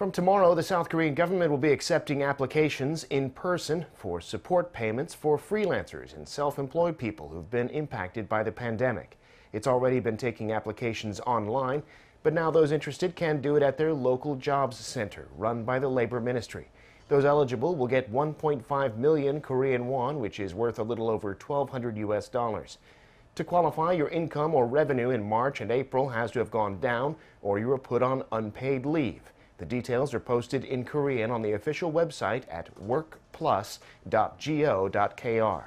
From tomorrow, the South Korean government will be accepting applications in person for support payments for freelancers and self employed people who've been impacted by the pandemic. It's already been taking applications online, but now those interested can do it at their local jobs center run by the Labor Ministry. Those eligible will get 1.5 million Korean won, which is worth a little over 1,200 US dollars. To qualify, your income or revenue in March and April has to have gone down or you were put on unpaid leave. The details are posted in Korean on the official website at workplus.go.kr.